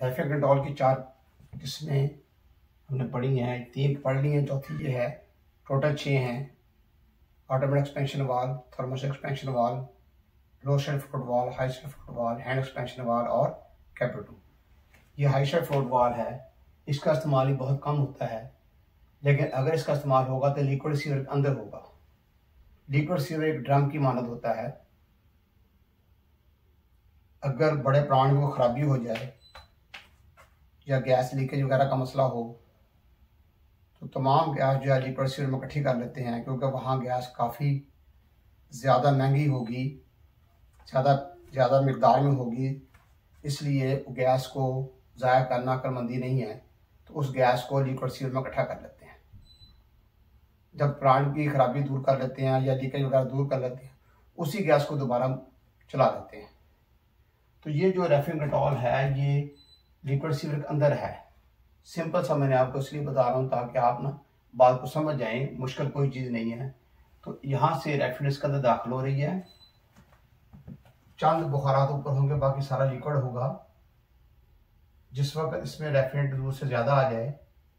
Control की चार किस्में हमने पढ़ी हैं। तीन पढ़ ली हैं, चौथी ये है। टोटल छः हैं। Automatic expansion valve thermos expansion valve low shell float valve high shell float valve hand expansion valve और कैपिटू ये हाई शेल फ्लोट वाल है। इसका इस्तेमाल ही बहुत कम होता है, लेकिन अगर इसका इस्तेमाल होगा तो लिक्विड सीवर के अंदर होगा। लिक्विड सीवर एक ड्रम की मानद होता है। अगर बड़े प्राण को खराबी हो जाए या गैस लीकेज वगैरह का मसला हो तो तमाम गैस जो है लिक्विड सीवर में इकट्ठी कर लेते हैं, क्योंकि वहाँ गैस काफ़ी ज़्यादा महँगी होगी, ज़्यादा ज़्यादा मकदार में होगी, इसलिए गैस को ज़ाया करना अकलमंदी नहीं है तो उस गैस को लिक्विड सीवर में इकट्ठा कर लेते हैं। जब प्राण की खराबी दूर कर लेते हैं या लीकेज वगैरह दूर कर लेते हैं, उसी गैस को दोबारा चला लेते हैं। तो ये जो रेफ्रिजरेटॉल है, ये लिक्विड सीवर के अंदर है। सिंपल सा मैंने आपको इसलिए बता रहा हूँ ताकि आप ना बात को समझ जाएँ, मुश्किल कोई चीज़ नहीं है। तो यहाँ से रेफ्रिजरेटर के अंदर दाखिल हो रही है। चंद बुखारात ऊपर होंगे, बाकी सारा लिक्विड होगा। जिस वक्त इसमें रेफ्रिजरेंट दूर से ज़्यादा आ जाए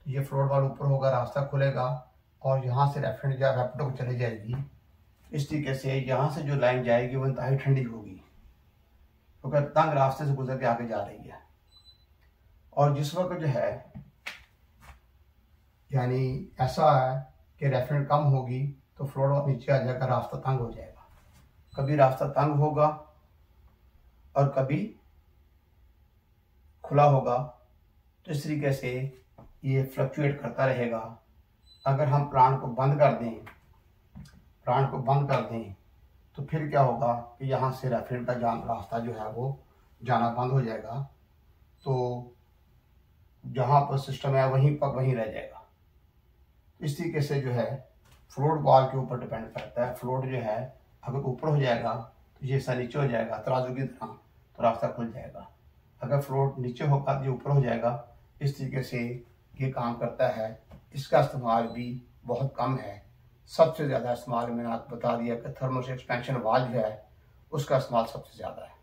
तो ये फ्लोर वाल ऊपर होगा, रास्ता खुलेगा और यहाँ से रेफ्रिजरेंट या रेपटो को चली जाएगी। इस तरीके से यहाँ से जो लाइन जाएगी, वो इंतहाई ठंडी होगी। क्योंकि तो तंग रास्ते से गुजर के आगे जा रही है। और जिस वक्त जो है, यानी ऐसा है कि रेफरेंट कम होगी तो फ्लोर नीचे आ जाकर रास्ता तंग हो जाएगा। कभी रास्ता तंग होगा और कभी खुला होगा तो इस तरीके से ये फ्लक्चुएट करता रहेगा। अगर हम प्राण को बंद कर दें, प्राण को बंद कर दें तो फिर क्या होगा कि यहाँ से रेफरेंट का जान, रास्ता जो है वो जाना बंद हो जाएगा। तो जहाँ पर सिस्टम है, वहीं पर वहीं रह जाएगा। इस तरीके से जो है फ्लोट बॉल के ऊपर डिपेंड करता है। फ्लोट जो है, अगर ऊपर हो जाएगा तो ये ऐसा नीचे हो जाएगा, तराजू की तरह तो रास्ता खुल जाएगा। अगर फ्लोट नीचे होगा तो ये ऊपर हो जाएगा, इस तरीके से ये काम करता है। इसका इस्तेमाल भी बहुत कम है। सबसे ज़्यादा इस्तेमाल मैंने आपको बता दिया कि थर्मोस एक्सपेंशन वाल जो है, उसका इस्तेमाल सबसे ज़्यादा है।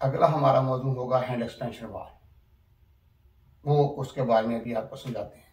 अगला हमारा मौजूद होगा हैंड एक्सपेंशन वाल वो उसके बारे में भी आपको समझाते हैं।